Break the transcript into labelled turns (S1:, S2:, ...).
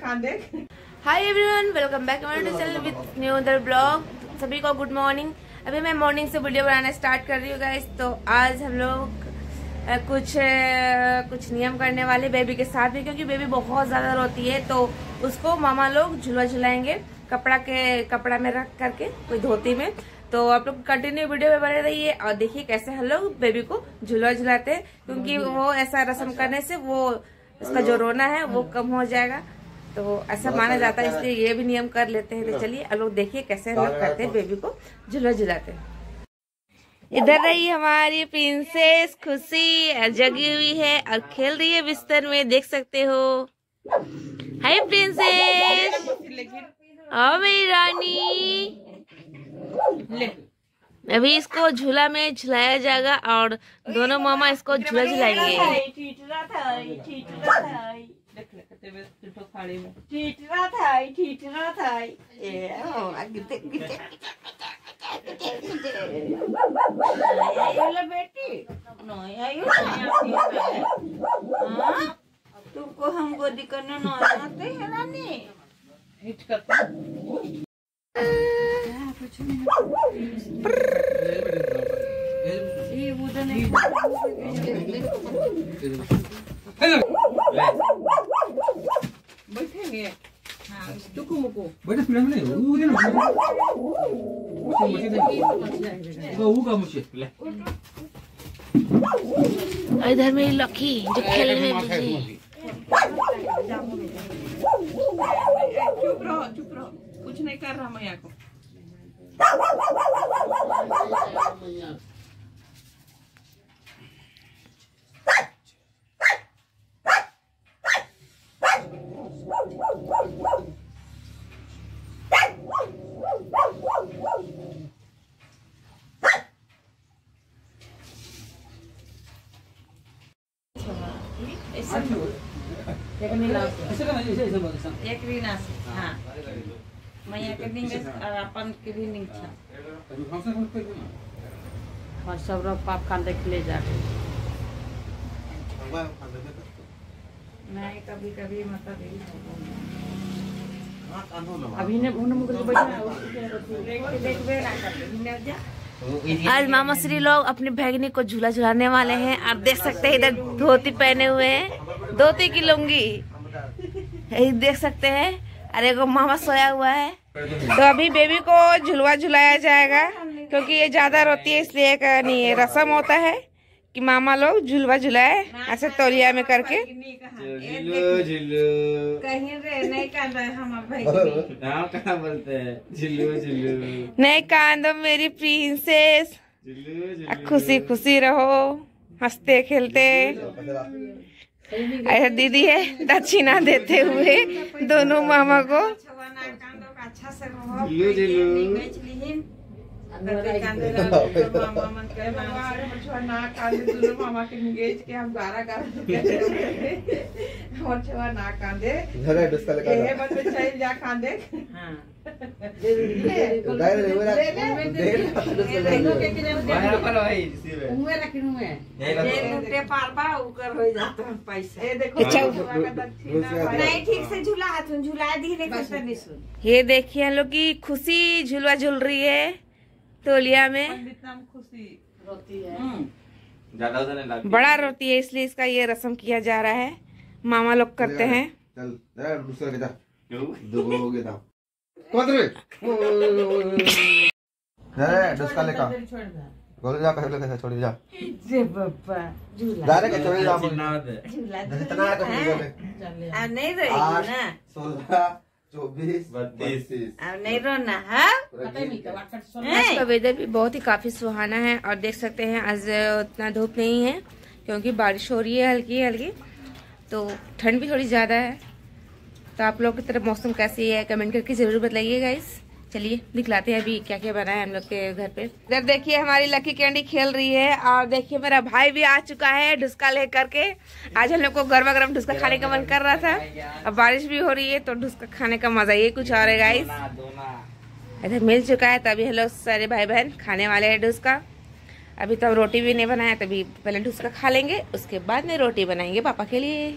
S1: कांदे
S2: hi everyone welcome back with another blog सभी को गुड मॉर्निंग अभी मैं मॉर्निंग से वीडियो बनाना स्टार्ट कर रही हूँ गाइस तो आज हम लोग कुछ कुछ नियम करने वाले बेबी के साथ भी, क्योंकि बेबी बहुत ज़्यादा रोती है तो उसको मामा लोग झूला झुलाएँगे कपड़ा के कपड़ा में रख करके कोई धोती में। तो आप लोग कंटिन्यू वीडियो में बने रहिए और देखिए कैसे हम लोग बेबी को झूला झुलाते हैं। क्योंकि वो ऐसा रस्म करने से वो उसका जो रोना है वो कम हो जाएगा। तो ऐसा माना जाता है इसलिए ये भी नियम कर लेते हैं। तो चलिए अब लोग देखिए कैसे हम लोग करते हैं बेबी को झूला झुलाते हैं। इधर रही हमारी प्रिंसेस खुशी जगी हुई है और खेल रही है बिस्तर में देख सकते हो। हाय प्रिंसेस आओ मेरी रानी।
S1: ले।
S2: अभी इसको झूला में झुलाया जाएगा और दोनों मामा इसको झूला झुलाएँगे।
S1: नहीं हाँ तुमको हम गोदी करने न आते हैं रानी? हिट करता ये उधर नहीं। बैठेंगे। हाँ। टुकु मुकु
S3: बड़े फ़िल्म नहीं वो दे ना मुझे दे वो वो का मुझे ले।
S2: इधर मेरी लकी जो खेलने में बिज़ी।
S1: चुप रहो चुप रहो। कुछ नहीं कर रहा मैया को।
S3: ऐसे का
S1: एक रीना हाँ। मैया के निंगे और अपन के भी निंग और सब लोग पाप कांदे के ले जा नहीं कभी कभी मतलब अभी ने उन मुझे बैठा देखबे ना करते जा
S2: आज मामा श्री लोग अपनी भैगनी को झूला झुलाने वाले हैं। आप देख सकते हैं इधर धोती पहने हुए हैं। धोती की लुंगी। यही देख सकते हैं। अरे एगो मामा सोया हुआ है। तो अभी बेबी को झुलवा झुलाया जाएगा क्योंकि ये ज़्यादा रोती है इसलिए एक नहीं है रसम होता है कि मामा लोग झुलवा झुलाए ऐसे तौलिया में करके।
S1: नहीं कांदा
S3: हैं
S2: मेरी प्रिंसेस खुशी खुशी रहो। हँसते खेलते। दीदी है दक्षिणा देते हुए दोनों मामा को।
S1: अच्छा से
S3: ये
S1: हो है
S2: अच्छा,
S1: झूला झूला दी सुन
S2: ये देखिए हम लोग की खुशी झुलवा झुल रही है तोलिया में।
S1: पंडित नाम खुशी रोती है।
S3: नहीं लग
S2: बड़ा रोती है इसलिए इसका ये रस्म किया जा रहा है। मामा लोग करते हैं।
S4: जा गोल जा कैसे कैसे छोड़ जा।
S1: जे बाबा झूला।
S4: जा रे के छोड़ जा।
S3: है।
S1: झूला
S4: का बोले
S1: आ नहीं रही ना
S4: सोलह चौबीस
S3: बत्तीस।
S1: अब नहीं रोना हाँ?
S2: आज का वेदर भी बहुत ही काफ़ी सुहाना है और देख सकते हैं आज उतना धूप नहीं है क्योंकि बारिश हो रही है हल्की हल्की। तो ठंड भी थोड़ी ज़्यादा है। तो आप लोग की तरफ़ मौसम कैसी है कमेंट करके ज़रूर बताइए इस चलिए दिखलाते हैं अभी क्या क्या बना है हम लोग के घर पे। इधर देखिए हमारी लकी कैंडी खेल रही है और देखिए मेरा भाई भी आ चुका है ढुसका ले करके आज हम लोग को गर्मा गर्म ढुसका खाने का मन कर रहा था। अब बारिश भी हो रही है तो ढुसका खाने का मज़ा ये कुछ और है गाइस इधर मिल चुका है तभी हम लोग सारे भाई बहन खाने वाले हैं डुस्का। अभी तो हम रोटी भी नहीं बनाया तभी पहले ढुसका खा लेंगे उसके बाद में रोटी बनाएँगे पापा के लिए।